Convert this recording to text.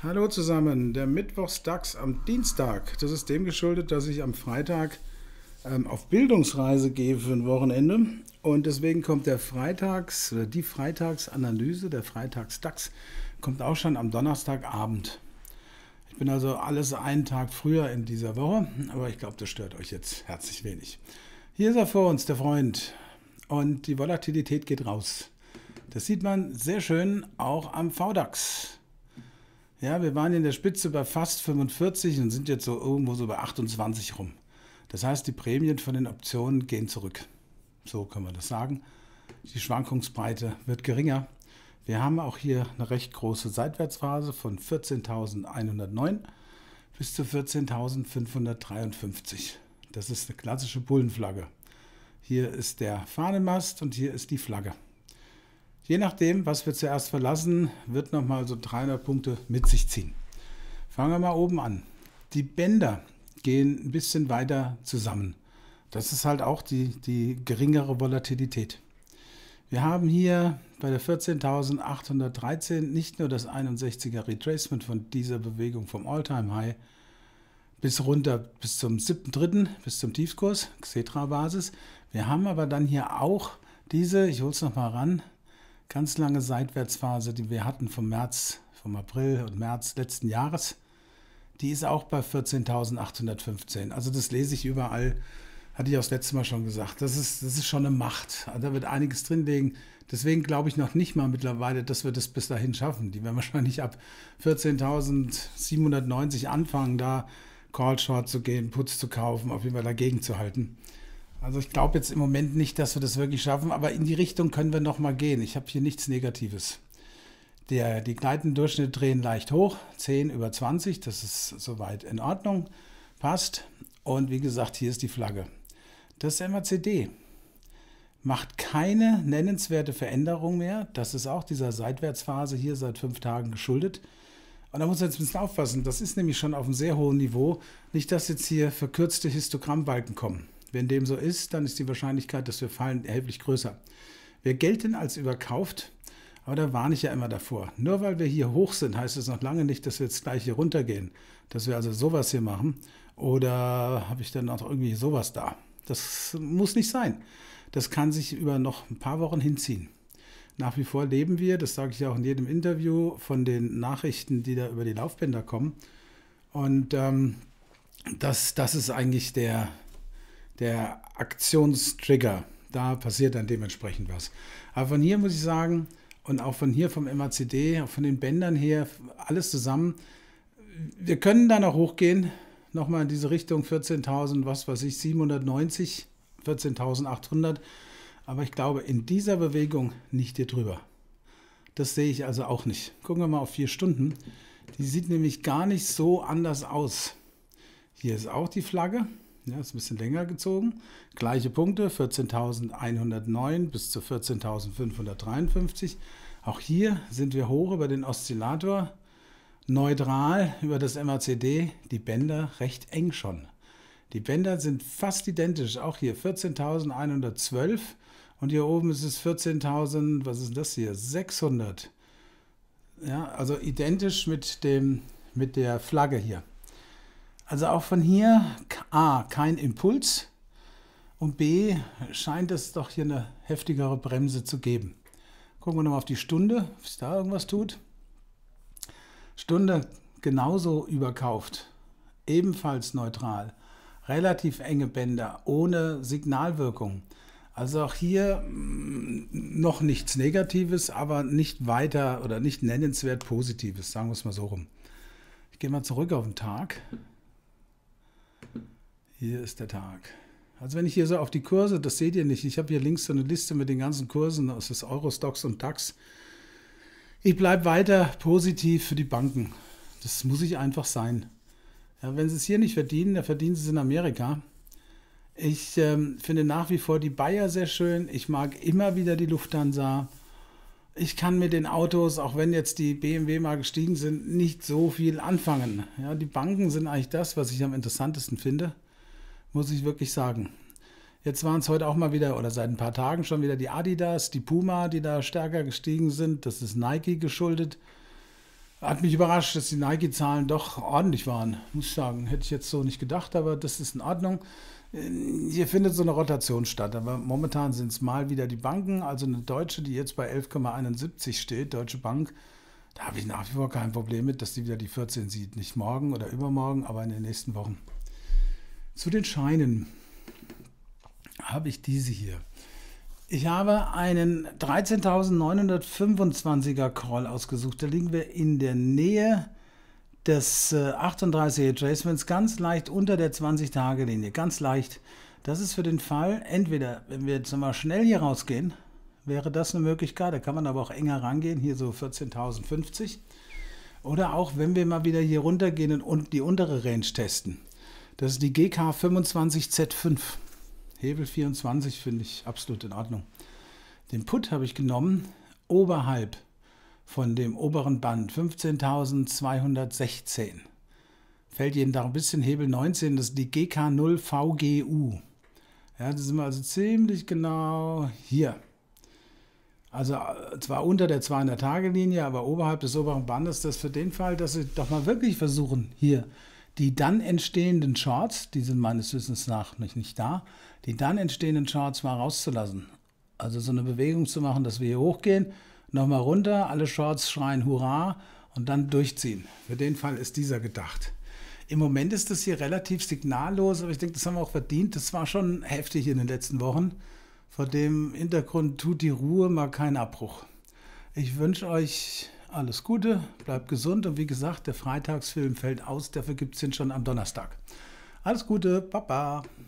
Hallo zusammen, der Mittwochsdax am Dienstag. Das ist dem geschuldet, dass ich am Freitag ähm, auf Bildungsreise gehe für ein Wochenende. Und deswegen kommt der Freitags, oder die Freitagsanalyse, der Freitagsdax, kommt auch schon am Donnerstagabend. Ich bin also alles einen Tag früher in dieser Woche, aber ich glaube, das stört euch jetzt herzlich wenig. Hier ist er vor uns, der Freund. Und die Volatilität geht raus. Das sieht man sehr schön auch am VDAX. Ja, wir waren in der Spitze bei fast 45 und sind jetzt so irgendwo so bei 28 rum. Das heißt, die Prämien von den Optionen gehen zurück. So kann man das sagen. Die Schwankungsbreite wird geringer. Wir haben auch hier eine recht große Seitwärtsphase von 14.109 bis zu 14.553. Das ist eine klassische Bullenflagge. Hier ist der Fahnenmast und hier ist die Flagge. Je nachdem, was wir zuerst verlassen, wird nochmal so 300 Punkte mit sich ziehen. Fangen wir mal oben an. Die Bänder gehen ein bisschen weiter zusammen. Das ist halt auch die, die geringere Volatilität. Wir haben hier bei der 14.813 nicht nur das 61er Retracement von dieser Bewegung vom All-Time-High bis runter bis zum 7.3., bis zum Tiefskurs, Xetra-Basis. Wir haben aber dann hier auch diese, ich hole es nochmal ran, ganz lange Seitwärtsphase, die wir hatten vom März, vom April und März letzten Jahres, die ist auch bei 14.815. Also das lese ich überall, hatte ich auch das letzte Mal schon gesagt. Das ist, das ist schon eine Macht. Also da wird einiges drinlegen. Deswegen glaube ich noch nicht mal mittlerweile, dass wir das bis dahin schaffen. Die werden wahrscheinlich ab 14.790 anfangen, da Call Short zu gehen, Putz zu kaufen, auf jeden Fall dagegen zu halten. Also ich glaube jetzt im Moment nicht, dass wir das wirklich schaffen, aber in die Richtung können wir noch mal gehen. Ich habe hier nichts Negatives. Der, die Gleitendurchschnitte drehen leicht hoch, 10 über 20, das ist soweit in Ordnung, passt. Und wie gesagt, hier ist die Flagge. Das MACD macht keine nennenswerte Veränderung mehr. Das ist auch dieser Seitwärtsphase hier seit fünf Tagen geschuldet. Und da muss man jetzt ein bisschen aufpassen. Das ist nämlich schon auf einem sehr hohen Niveau. Nicht, dass jetzt hier verkürzte Histogrammbalken kommen. Wenn dem so ist, dann ist die Wahrscheinlichkeit, dass wir fallen, erheblich größer. Wir gelten als überkauft, aber da warne ich ja immer davor. Nur weil wir hier hoch sind, heißt es noch lange nicht, dass wir jetzt gleich hier runtergehen. Dass wir also sowas hier machen. Oder habe ich dann auch irgendwie sowas da? Das muss nicht sein. Das kann sich über noch ein paar Wochen hinziehen. Nach wie vor leben wir, das sage ich ja auch in jedem Interview, von den Nachrichten, die da über die Laufbänder kommen. Und ähm, das, das ist eigentlich der, der Aktionstrigger. Da passiert dann dementsprechend was. Aber von hier muss ich sagen, und auch von hier vom MACD, auch von den Bändern her, alles zusammen, wir können da noch hochgehen, nochmal in diese Richtung 14.000, was weiß ich, 790, 14.800. Aber ich glaube, in dieser Bewegung nicht hier drüber. Das sehe ich also auch nicht. Gucken wir mal auf vier Stunden. Die sieht nämlich gar nicht so anders aus. Hier ist auch die Flagge. Ja, ist ein bisschen länger gezogen. Gleiche Punkte, 14.109 bis zu 14.553. Auch hier sind wir hoch über den Oszillator, neutral über das MACD, die Bänder recht eng schon. Die Bänder sind fast identisch, auch hier 14.112 und hier oben ist es 14.000, was ist das hier, 600. Ja, also identisch mit, dem, mit der Flagge hier. Also auch von hier A, kein Impuls und B, scheint es doch hier eine heftigere Bremse zu geben. Gucken wir nochmal auf die Stunde, ob es da irgendwas tut. Stunde genauso überkauft, ebenfalls neutral, relativ enge Bänder, ohne Signalwirkung. Also auch hier mm, noch nichts Negatives, aber nicht weiter oder nicht nennenswert Positives, sagen wir es mal so rum. Ich gehe mal zurück auf den Tag. Hier ist der Tag. Also wenn ich hier so auf die Kurse, das seht ihr nicht, ich habe hier links so eine Liste mit den ganzen Kursen aus des Eurostox und DAX. Ich bleibe weiter positiv für die Banken. Das muss ich einfach sein. Ja, wenn sie es hier nicht verdienen, dann verdienen sie es in Amerika. Ich ähm, finde nach wie vor die Bayer sehr schön. Ich mag immer wieder die Lufthansa. Ich kann mit den Autos, auch wenn jetzt die BMW mal gestiegen sind, nicht so viel anfangen. Ja, die Banken sind eigentlich das, was ich am interessantesten finde muss ich wirklich sagen. Jetzt waren es heute auch mal wieder, oder seit ein paar Tagen schon wieder die Adidas, die Puma, die da stärker gestiegen sind. Das ist Nike geschuldet. Hat mich überrascht, dass die Nike-Zahlen doch ordentlich waren, muss ich sagen. Hätte ich jetzt so nicht gedacht, aber das ist in Ordnung. Hier findet so eine Rotation statt, aber momentan sind es mal wieder die Banken, also eine deutsche, die jetzt bei 11,71 steht, Deutsche Bank. Da habe ich nach wie vor kein Problem mit, dass die wieder die 14 sieht. Nicht morgen oder übermorgen, aber in den nächsten Wochen. Zu den Scheinen habe ich diese hier. Ich habe einen 13.925er Call ausgesucht. Da liegen wir in der Nähe des 38er Tracements ganz leicht unter der 20-Tage-Linie. Ganz leicht. Das ist für den Fall, entweder, wenn wir jetzt mal schnell hier rausgehen, wäre das eine Möglichkeit. Da kann man aber auch enger rangehen, hier so 14.050. Oder auch, wenn wir mal wieder hier runtergehen und die untere Range testen. Das ist die GK25Z5. Hebel 24 finde ich absolut in Ordnung. Den Put habe ich genommen oberhalb von dem oberen Band 15.216. Fällt jeden Tag ein bisschen Hebel 19, das ist die GK0 VGU. Ja, das sind wir also ziemlich genau hier. Also äh, zwar unter der 200-Tage-Linie, aber oberhalb des oberen Bandes, das für den Fall, dass Sie doch mal wirklich versuchen, hier die dann entstehenden Shorts, die sind meines Wissens nach nicht, nicht da, die dann entstehenden Shorts mal rauszulassen. Also so eine Bewegung zu machen, dass wir hier hochgehen, nochmal runter, alle Shorts schreien Hurra und dann durchziehen. Für den Fall ist dieser gedacht. Im Moment ist das hier relativ signallos, aber ich denke, das haben wir auch verdient. Das war schon heftig in den letzten Wochen. Vor dem Hintergrund tut die Ruhe mal keinen Abbruch. Ich wünsche euch alles Gute, bleibt gesund und wie gesagt, der Freitagsfilm fällt aus, dafür gibt es den schon am Donnerstag. Alles Gute, Papa.